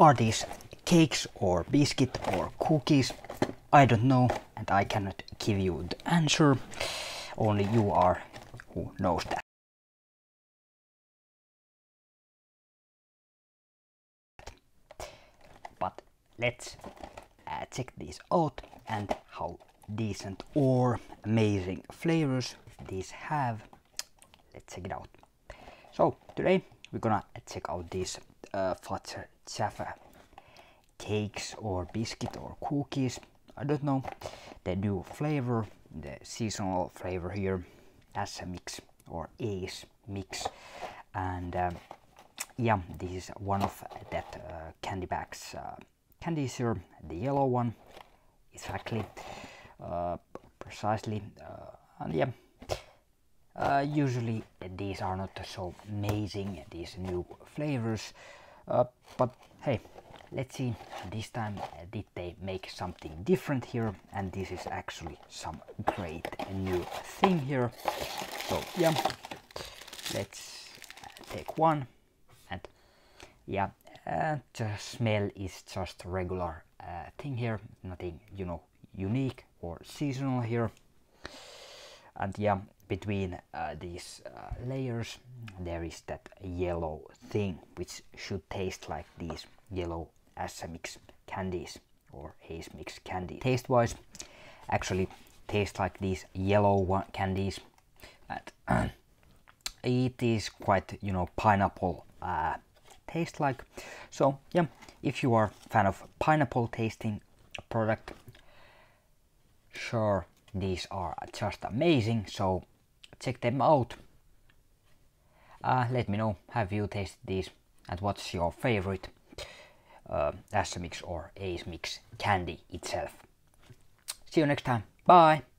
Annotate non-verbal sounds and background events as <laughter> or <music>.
are these cakes or biscuit or cookies? I don't know and I cannot give you the answer. Only you are who knows that. But let's uh, check these out and how decent or amazing flavors these have. Let's check it out. So today we're gonna check out these uh, Jaffa cakes or biscuit or cookies. I don't know. The new flavor, the seasonal flavor here, Ässä mix or Ace mix, and um, yeah, this is one of that uh, candy bags. Uh, candies here, the yellow one, exactly, uh, precisely, uh, and yeah. Uh, usually these are not so amazing, these new flavors, uh, but hey, let's see, this time did they make something different here, and this is actually some great new thing here. So yeah, let's take one, and yeah, uh, the smell is just regular uh, thing here, nothing you know unique or seasonal here, and yeah, between uh, these uh, layers there is that yellow thing which should taste like these yellow Ässä Mix candies or Ace Mix candy. Taste wise actually taste like these yellow candies and <clears throat> it is quite you know pineapple uh, taste like so yeah if you are fan of pineapple tasting product sure these are just amazing so check them out. Uh, let me know, have you tasted these and what's your favorite uh, Ässä Mix or Ace Mix candy itself. See you next time. Bye!